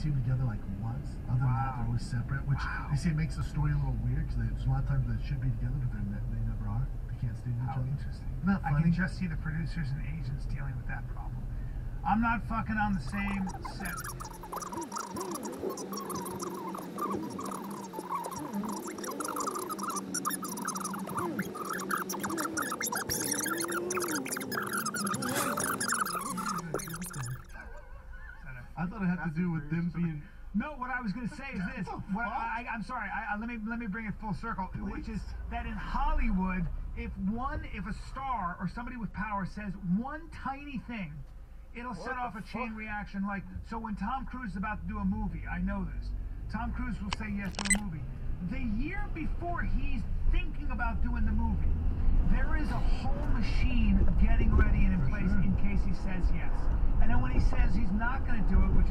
only see them together like once. Other than that, they're always separate, which Wow. they say makes the story a little weird because there's a lot of times they should be together, but they're ne- they never are. They can't stay each How other. interesting. Isn't that I can just see the producers and agents dealing with that problem. I'm not fucking on the same set. I thought it had to do with them being. No, what I was going to say is this. What fuck? I, I'm sorry. I, I, let me let me bring it full circle, which is that in Hollywood, if one, if a star or somebody with power says one tiny thing, it'll set off a chain reaction. Like so, when Tom Cruise is about to do a movie, I know this. Tom Cruise will say yes to a movie. The year before he's thinking about doing the movie, there is a whole machine getting ready and in place in case he says yes. And then when he says he's not going to do it, which